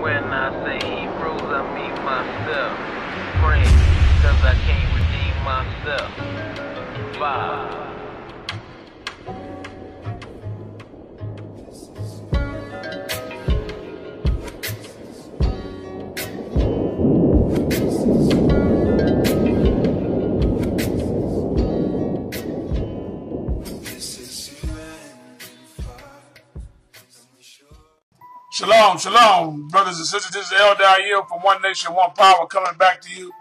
When I say Hebrews, I mean myself. Praying because I can't redeem myself. Five. Shalom, shalom, brothers and sisters. This is Elder from One Nation, One Power coming back to you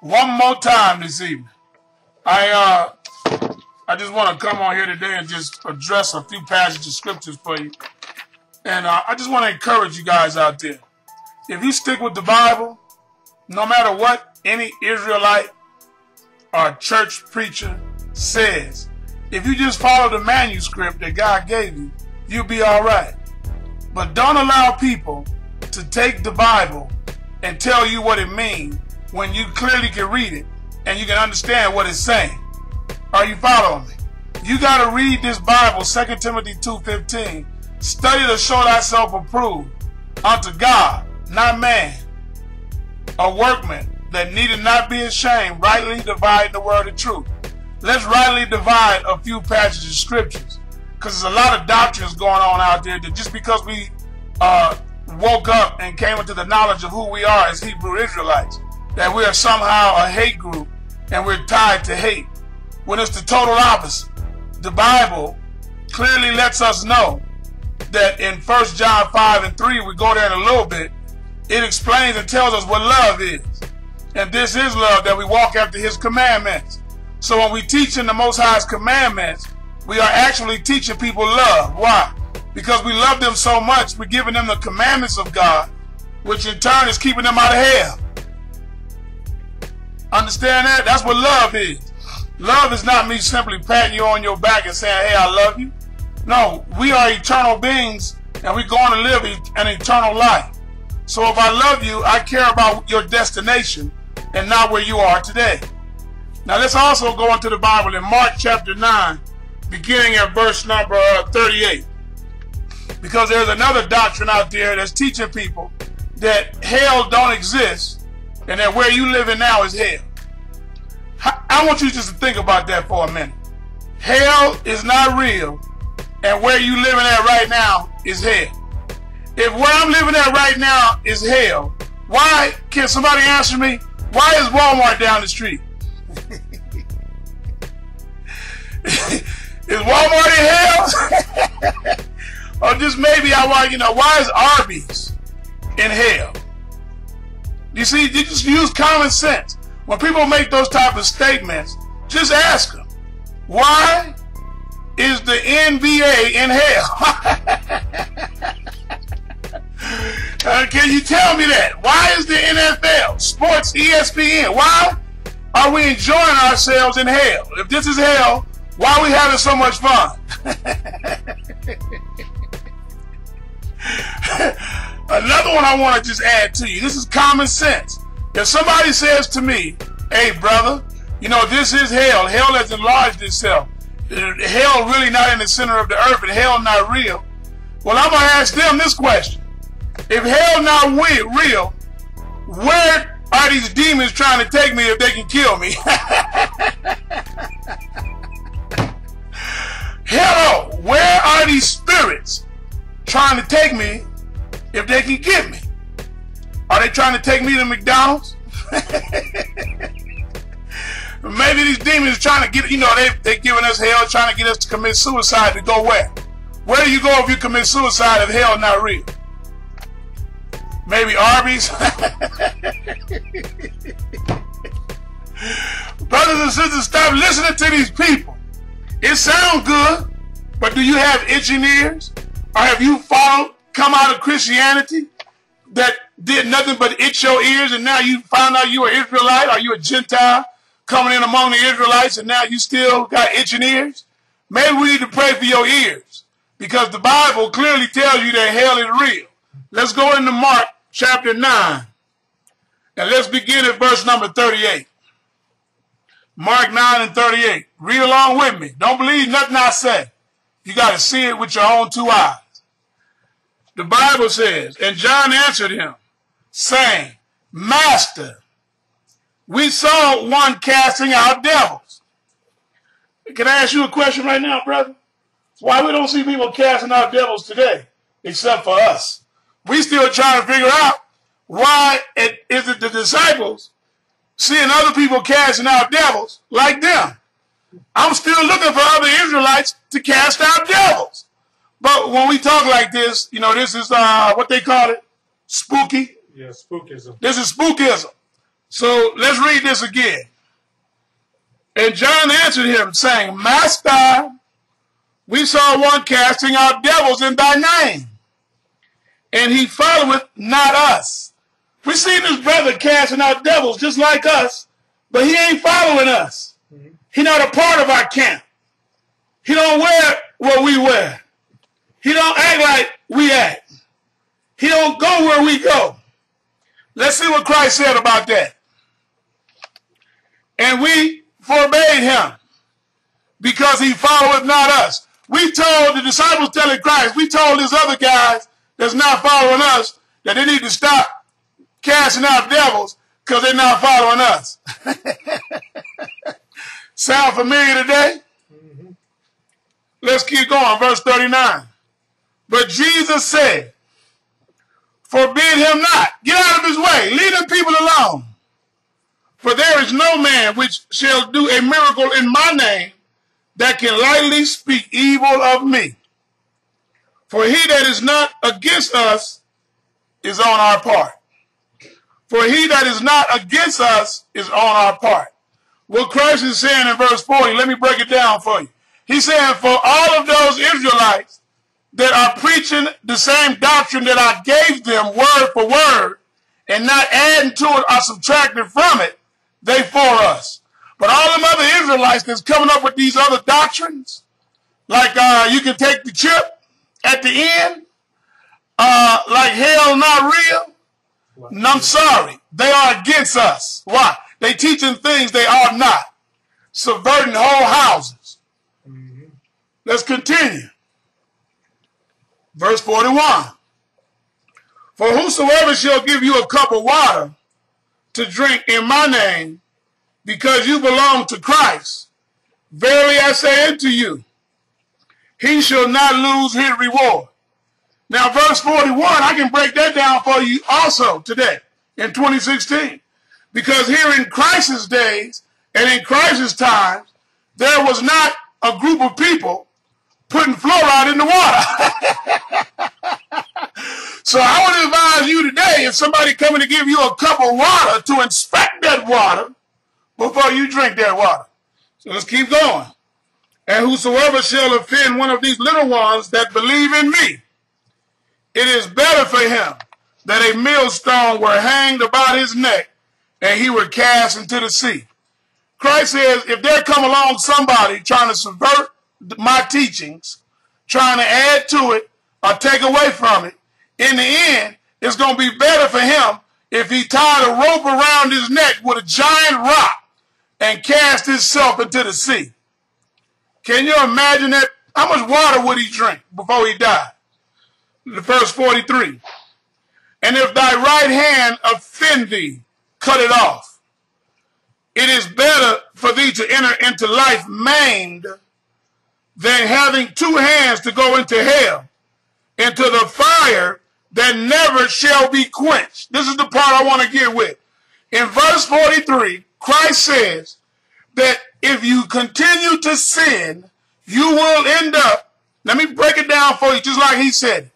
one more time this evening. I uh, I just want to come on here today and just address a few passages of scriptures for you. And uh, I just want to encourage you guys out there. If you stick with the Bible, no matter what any Israelite or church preacher says, if you just follow the manuscript that God gave you, you'll be all right. But don't allow people to take the Bible and tell you what it means when you clearly can read it and you can understand what it's saying. Are you following me? You got to read this Bible, 2 Timothy 2.15. Study to show thyself approved unto God, not man. A workman that needed not be ashamed, rightly dividing the word of truth. Let's rightly divide a few passages of scriptures because there's a lot of doctrines going on out there that just because we uh, woke up and came into the knowledge of who we are as Hebrew Israelites, that we are somehow a hate group and we're tied to hate, when it's the total opposite. The Bible clearly lets us know that in 1 John 5 and 3, we go there in a little bit, it explains and tells us what love is. And this is love, that we walk after his commandments. So when we teach in the Most High's commandments, we are actually teaching people love. Why? Because we love them so much, we're giving them the commandments of God, which in turn is keeping them out of hell. Understand that? That's what love is. Love is not me simply patting you on your back and saying, hey, I love you. No, we are eternal beings and we're going to live an eternal life. So if I love you, I care about your destination and not where you are today. Now let's also go into the Bible in Mark chapter 9 beginning at verse number uh, 38. Because there's another doctrine out there that's teaching people that hell don't exist and that where you living now is hell. I want you just to think about that for a minute. Hell is not real and where you living at right now is hell. If where I'm living at right now is hell, why, can somebody answer me? Why is Walmart down the street? Is Walmart in hell? or just maybe I want, you know, why is Arby's in hell? You see, you just use common sense. When people make those type of statements, just ask them, why is the NBA in hell? uh, can you tell me that? Why is the NFL, sports, ESPN, why are we enjoying ourselves in hell? If this is hell, why are we having so much fun? Another one I want to just add to you. This is common sense. If somebody says to me, hey, brother, you know, this is hell. Hell has enlarged itself. Hell really not in the center of the earth and hell not real. Well, I'm going to ask them this question. If hell not real, where are these demons trying to take me if they can kill me? Hello, where are these spirits trying to take me if they can get me? Are they trying to take me to McDonald's? Maybe these demons are trying to get, you know, they, they're giving us hell, trying to get us to commit suicide to go where? Where do you go if you commit suicide if hell not real? Maybe Arby's? Brothers and sisters, stop listening to these people. It sounds good, but do you have ears? Or have you followed, come out of Christianity that did nothing but itch your ears and now you found out you are Israelite or you a Gentile coming in among the Israelites and now you still got itching ears? Maybe we need to pray for your ears because the Bible clearly tells you that hell is real. Let's go into Mark chapter 9 and let's begin at verse number 38. Mark 9 and 38. Read along with me. Don't believe nothing I say. You got to see it with your own two eyes. The Bible says, And John answered him, saying, Master, we saw one casting out devils. Can I ask you a question right now, brother? Why we don't see people casting out devils today, except for us? We still trying to figure out why it, is it the disciples seeing other people casting out devils like them. I'm still looking for other Israelites to cast out devils. But when we talk like this, you know, this is uh, what they call it, spooky. Yeah, spookism. This is spookism. So let's read this again. And John answered him, saying, Master, we saw one casting out devils in thy name, and he followeth not us. We seen this brother casting out devils just like us, but he ain't following us. Mm-hmm. He not a part of our camp. He don't wear what we wear. He don't act like we act. He don't go where we go. Let's see what Christ said about that. And we forbade him because he followeth not us. We told the disciples telling Christ, we told these other guys that's not following us that they need to stop casting out devils because they're not following us. Sound familiar today? Mm-hmm. Let's keep going. Verse 39. But Jesus said, Forbid him not. Get out of his way. Leave them people alone. For there is no man which shall do a miracle in my name that can lightly speak evil of me. For he that is not against us is on our part. For he that is not against us is on our part. What Christ is saying in verse 40, let me break it down for you. He's saying for all of those Israelites that are preaching the same doctrine that I gave them word for word and not adding to it or subtracting from it, they for us. But all them other Israelites that's coming up with these other doctrines, like uh, you can take the chip at the end, uh, like hell not real, I'm sorry. They are against us. Why? They teaching things they are not. Subverting whole houses. Mm-hmm. Let's continue. Verse 41. For whosoever shall give you a cup of water to drink in my name, because you belong to Christ, verily I say unto you, he shall not lose his reward. Now, verse 41, I can break that down for you also today in 2016. Because here in Christ's days and in Christ's times, there was not a group of people putting fluoride in the water. so I would advise you today, if somebody coming to give you a cup of water, to inspect that water before you drink that water. So let's keep going. And whosoever shall offend one of these little ones that believe in me, it is better for him that a millstone were hanged about his neck and he were cast into the sea. Christ says, if there come along somebody trying to subvert my teachings, trying to add to it or take away from it, in the end, it's going to be better for him if he tied a rope around his neck with a giant rock and cast himself into the sea. Can you imagine that? How much water would he drink before he died? The verse 43. And if thy right hand offend thee, cut it off. It is better for thee to enter into life maimed than having two hands to go into hell, into the fire that never shall be quenched. This is the part I want to get with. In verse 43, Christ says that if you continue to sin, you will end up, let me break it down for you just like he said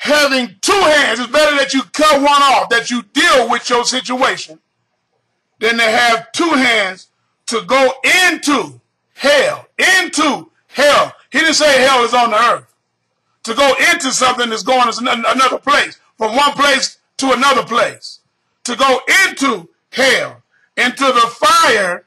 having two hands, it's better that you cut one off, that you deal with your situation, than to have two hands to go into hell. Into hell. He didn't say hell is on the earth. To go into something that's going to another place, from one place to another place. To go into hell, into the fire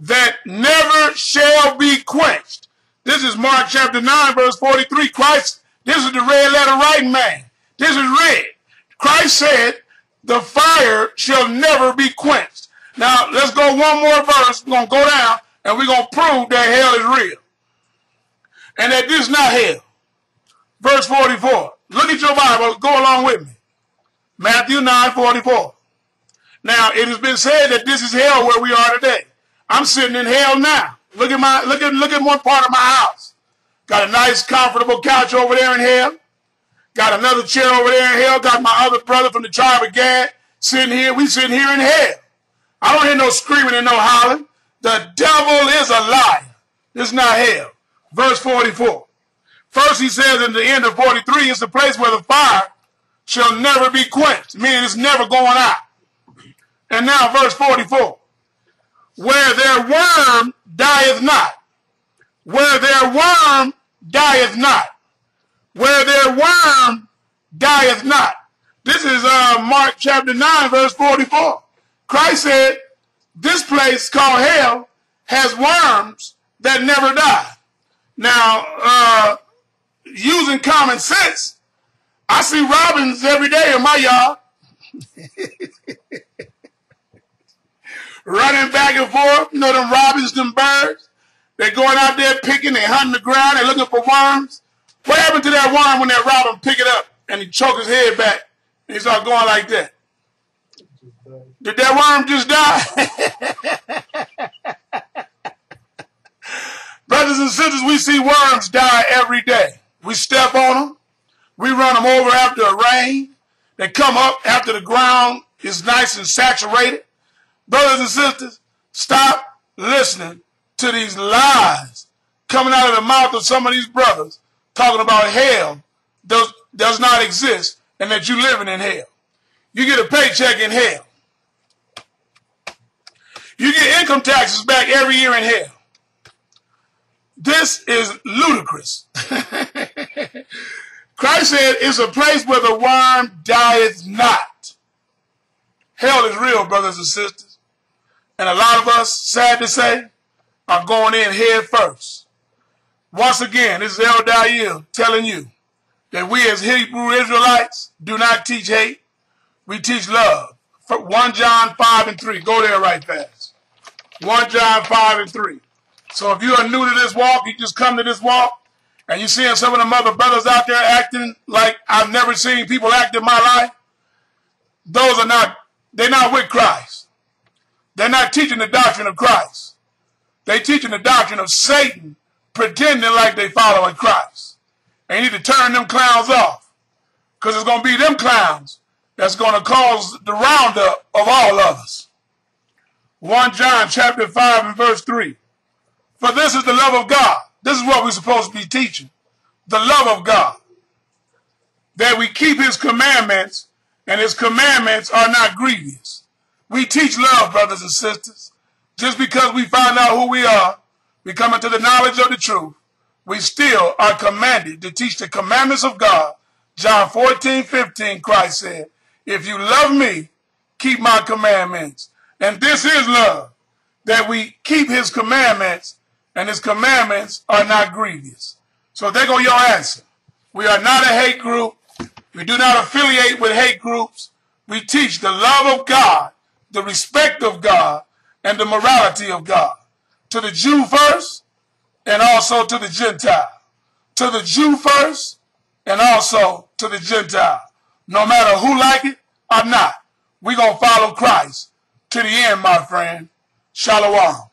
that never shall be quenched. This is Mark chapter 9, verse 43. Christ this is the red letter writing man. This is red. Christ said, the fire shall never be quenched. Now, let's go one more verse. We're going to go down and we're going to prove that hell is real. And that this is not hell. Verse 44. Look at your Bible. Go along with me. Matthew 9 44. Now, it has been said that this is hell where we are today. I'm sitting in hell now. Look at my look at look at one part of my house. Got a nice, comfortable couch over there in hell. Got another chair over there in hell. Got my other brother from the tribe of Gad sitting here. We sitting here in hell. I don't hear no screaming and no howling. The devil is a liar. This is not hell. Verse 44. First he says in the end of 43, it's the place where the fire shall never be quenched, meaning it's never going out. And now verse 44. Where their worm dieth not. Where their worm dieth not. Where their worm dieth not. This is uh, Mark chapter 9, verse 44. Christ said, this place called hell has worms that never die. Now, uh, using common sense, I see robins every day in my yard. Running back and forth. You know them robins, them birds? They're going out there picking, they're hunting the ground, they're looking for worms. What happened to that worm when that robin pick it up and he choke his head back and he start going like that? Did that worm just die? Brothers and sisters, we see worms die every day. We step on them. We run them over after a rain. They come up after the ground is nice and saturated. Brothers and sisters, stop listening to these lies coming out of the mouth of some of these brothers talking about hell does, does not exist and that you're living in hell. You get a paycheck in hell. You get income taxes back every year in hell. This is ludicrous. Christ said it's a place where the worm dieth not. Hell is real, brothers and sisters. And a lot of us, sad to say, are going in head first. Once again, this is El Dayil telling you that we as Hebrew Israelites do not teach hate. We teach love. 1 John 5 and 3. Go there right fast. 1 John 5 and 3. So if you are new to this walk, you just come to this walk, and you're seeing some of the other brothers out there acting like I've never seen people act in my life, those are not, they're not with Christ. They're not teaching the doctrine of Christ. They teaching the doctrine of Satan, pretending like they following Christ. You need to turn them clowns off. Because it's going to be them clowns that's going to cause the roundup of all of us. 1 John chapter 5 and verse 3. For this is the love of God. This is what we're supposed to be teaching. The love of God. That we keep his commandments, and his commandments are not grievous. We teach love, brothers and sisters. Just because we find out who we are, we come into the knowledge of the truth, we still are commanded to teach the commandments of God. John 14, 15, Christ said, if you love me, keep my commandments. And this is love, that we keep his commandments, and his commandments are not grievous. So there go your answer. We are not a hate group. We do not affiliate with hate groups. We teach the love of God, the respect of God, and the morality of God. To the Jew first, and also to the Gentile. To the Jew first, and also to the Gentile. No matter who like it or not, we're going to follow Christ to the end, my friend. Shalom.